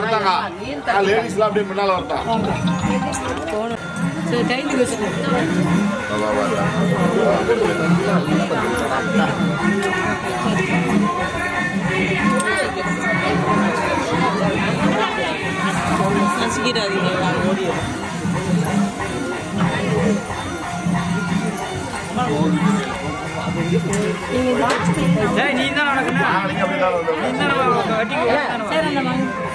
அப்படியே இப்படி வரட்டாங்க லேடிஸ்லாம் அப்படியே முன்னால வரட்டாங்க சரி கையில் வச்சுக்கோங்க வா, வா, வா. நசிக்கிறாதீங்க ஓடிடும் ஏய், நீ தான் நடக்கணும் நாளைக்கு அப்படிதான் வந்து நீ தான் வட்டிக்கு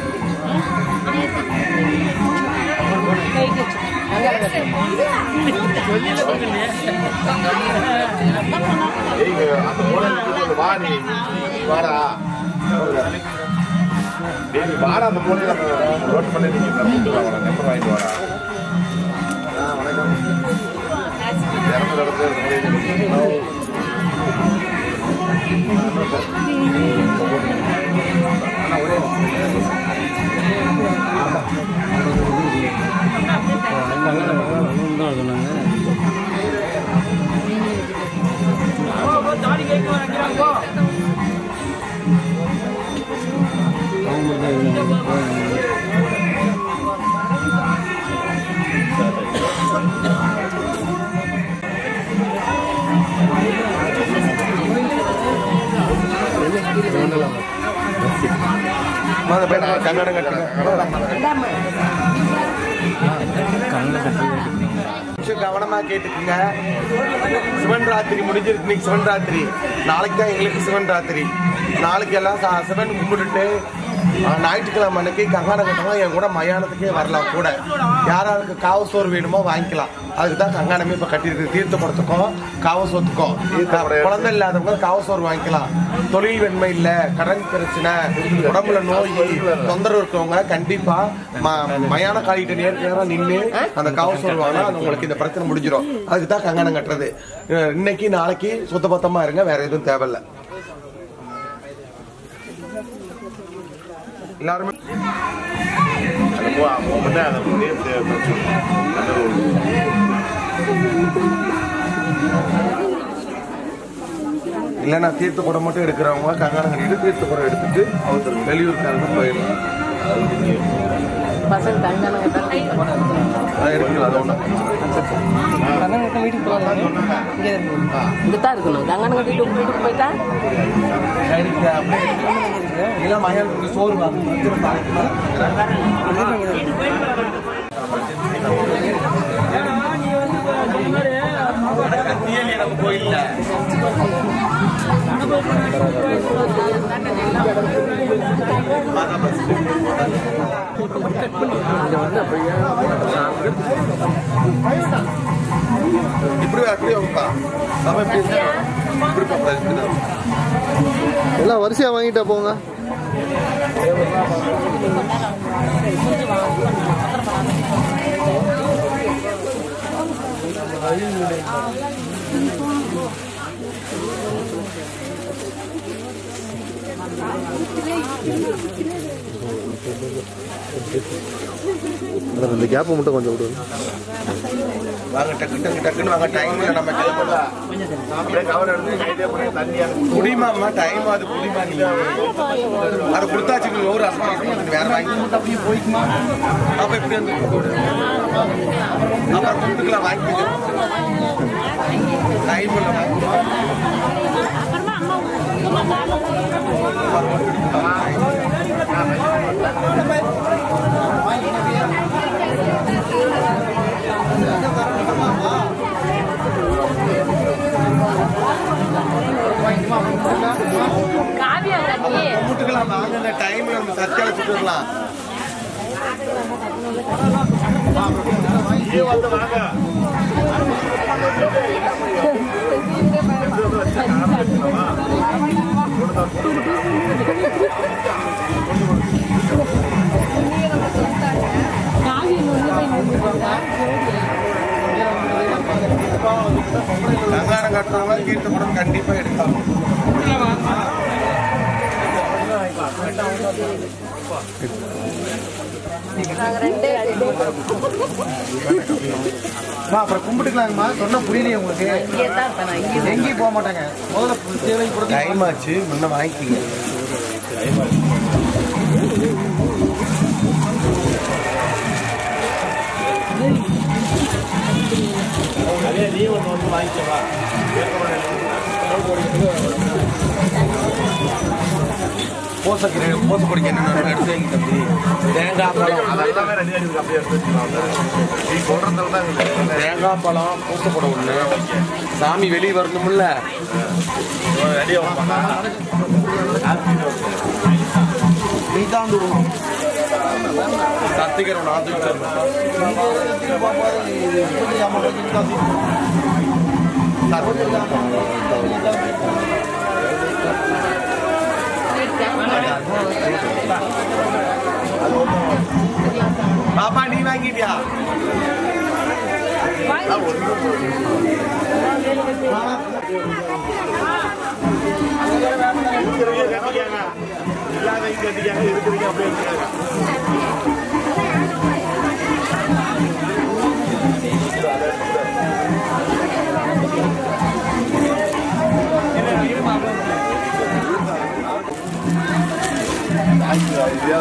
வாடா டேய், வாடா அந்த மூலையில ரோட் பண்ணி நீங்க நம்பர் வாங்கிட்டு வாடா வணக்கம். நடந்து 하나 오래 கொஞ்சம் கேட்டுக்குங்க. சிவன் ராத்திரி முடிஞ்சிருக்கு இன்னைக்கு சிவன் ராத்திரி நாளைக்கு தான் எங்களுக்கு சிவன் ராத்திரி நாளைக்கு எல்லாம் சிவன் கும்பிட்டுட்டு ஞாயிற்றுக்கிழமை அன்னைக்கு கங்காணம் கட்டமாக என் கூட மயானத்துக்கே வரலாம் கூட. யாராருக்கு காவல் சோறு வேணுமோ வாங்கிக்கலாம். அதுக்கு தான் கங்காணமே இப்போ கட்டியிருக்கு. தீர்த்த குடத்துக்கும் காவு சோத்துக்கும் குழந்தை இல்லாதவங்க காவு சோறு வாங்கிக்கலாம். தொழில் வெண்மை இல்லை கடன் பிரச்சனை உடம்புல நோய் தொந்தரவு இருக்கவங்க கண்டிப்பா ம- மயான காலிட்ட நேருக்கு நேரம் நின்று அந்த காவு சோறு வாங்கினா அது உங்களுக்கு இந்த பிரச்சனை முடிஞ்சிடும் அதுக்கு தான் கங்கணம் கட்டுறது இன்னைக்கு நாளைக்கு சுத்தபத்தமா இருங்க வேற எதுவும் தேவையில்ல. எல்லாருமே அது போ முன்னே அதை இல்லைன்னா தீர்த்த குடம் மட்டும் எடுக்கிறவங்க கங்கணம் கட்டிட்டு தீர்த்த குடம் எடுத்துட்டு வெளியூருக்காரங்க போயிடலாம் பசங்க இப்படி வைப்பா நம்ம இப்படி எல்லாம் வரிசையா வாங்கிட்டா போங்க. 先端？இந்த கேப்பை மட்டும் கொஞ்சம் விடுங்க வாங்க டக்கு டக்கு டக்குன்னு வாங்க டைம் இல்லை நம்ம கிளம்பலாம் குடிமாம்மா டைம் அது குடிமா நீ. அதை கொடுத்தாச்சு ஒரு ரசம் வேற வாங்கி அப்படியே போய்க்குமா? அப்ப எப்படி வந்து அப்புறம் கொடுத்துக்கலாம் வாங்கி டைம் இல்லை கூட்டுக்கலாம் வாங்க இந்த டைம்ல வாங்க அங்காரம் கட்டுறவங்க வீட்டு படம் கண்டிப்பாக எடுக்கலாம். அப்புறம் கும்பிட்டுக்கலாங்கம்மா. சொன்ன புரியலையே உங்களுக்கு. எங்கேயும் போக மாட்டாங்க. முதல்ல டைம் ஆச்சு. முன்ன வாங்கிக்கிங்க. வாங்கிக்கலாம் பூசக்கு பிடிக்க என்னென்ன எடுத்து வைங்க தம்பி தேங்காய் பழம் அதெல்லாமே ரெடி ஆகிருக்கு அப்படியே எடுத்து வச்சுக்கலாம் நீ சொல்றதுல தான் தேங்காய் பழம் பூசப்படம் ஒன்று சாமி வெளியே வரணும்ல ரெடியாக பண்ணா நீ தான் கத்திக்கிறோம் நான் பாப்பா நீ வாங்கிட்டியா இருக்கிறவங்க கட்டிக்காங்க இல்லாதவங்க கட்டிக்காங்க இருக்கிறவங்க அப்படியே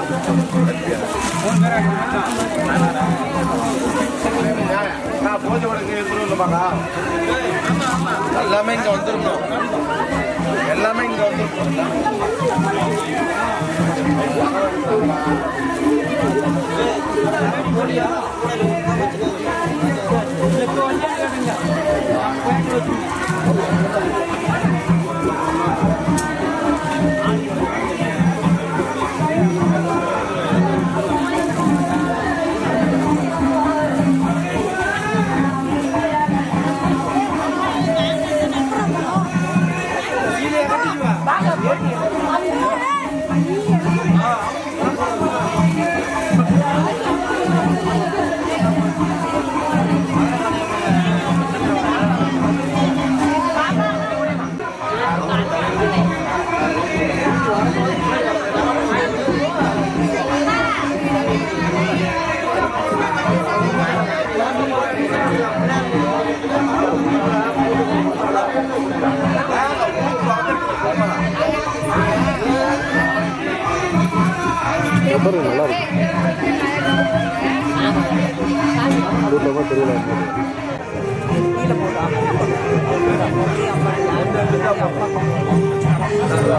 எல்லாமே இங்க வந்துருக்கோம். எல்லாமே இங்க வந்துருக்கோம். よかった。வீட்டில் தான் தெரியல இங்க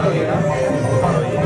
வைக்கலாம்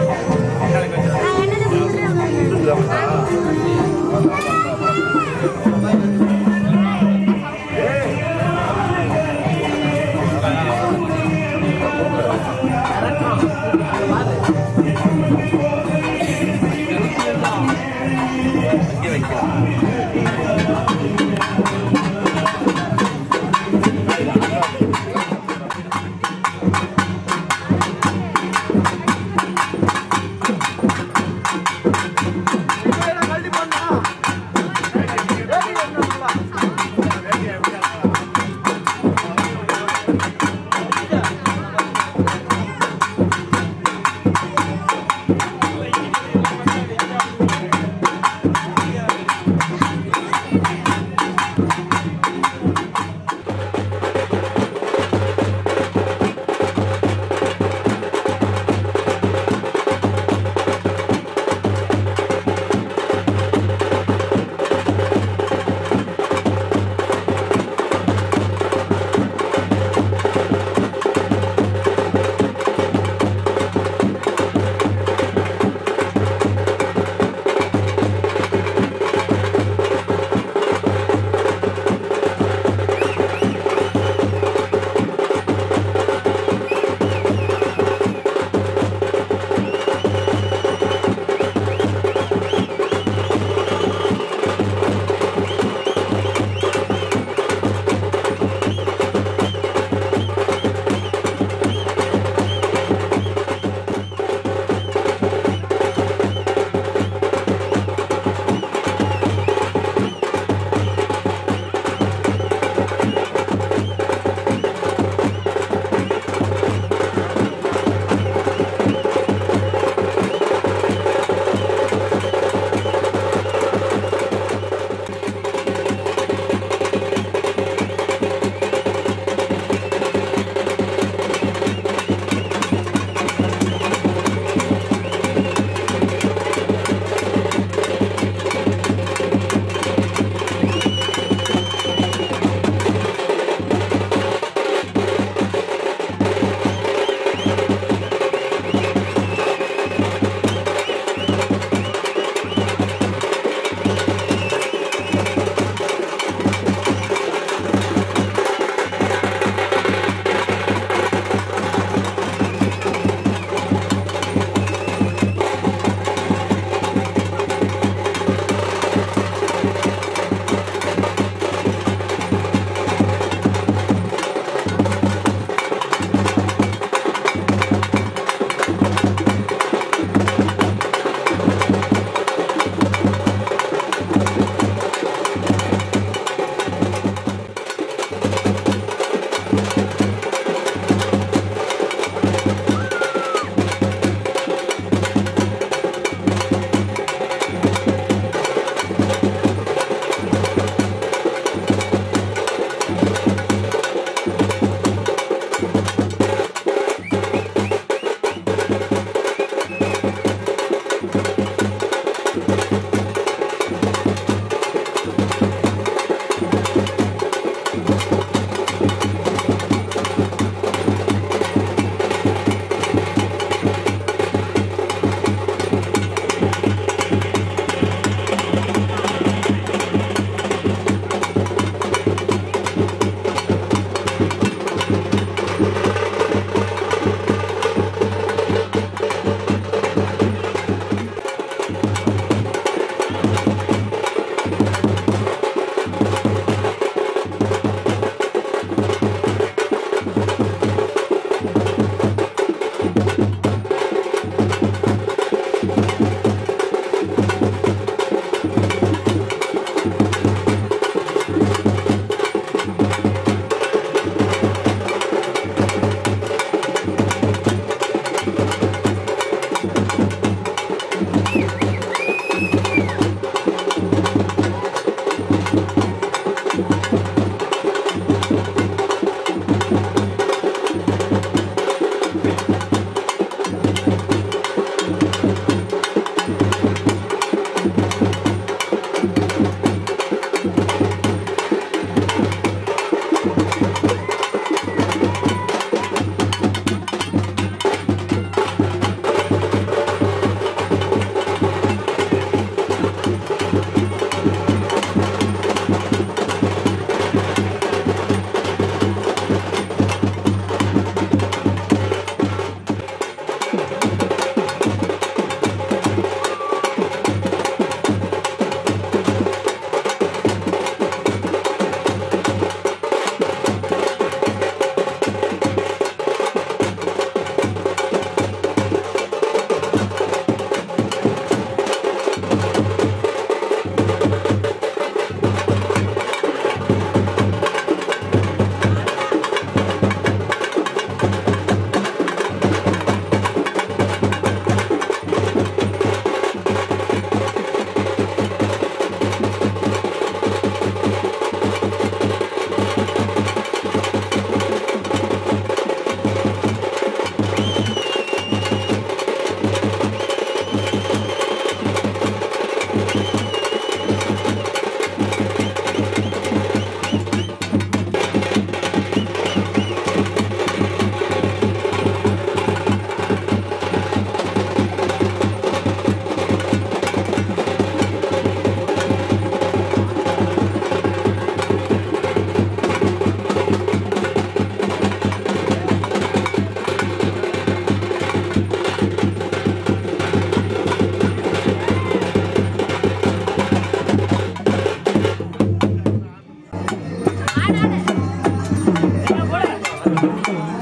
でも。